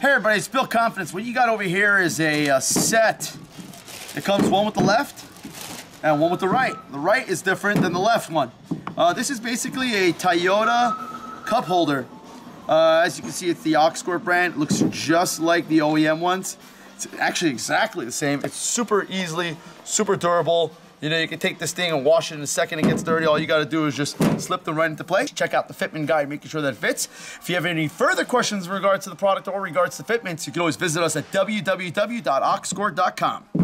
Hey everybody, it's Bill Confidence. What you got over here is a, uh, set. It comes one with the left and one with the right. The right is different than the left one. Uh, this is basically a Toyota cup holder. Uh, as you can see, it's the OxGord brand. It looks just like the OEM ones. It's actually exactly the same. It's super easily, super durable. You know, you can take this thing and wash it in a second. It gets dirty. All you got to do is just slip them right into place. Check out the Fitment guide, making sure that it fits. If you have any further questions in regards to the product or regards to fitments, you can always visit us at www.oxgord.com.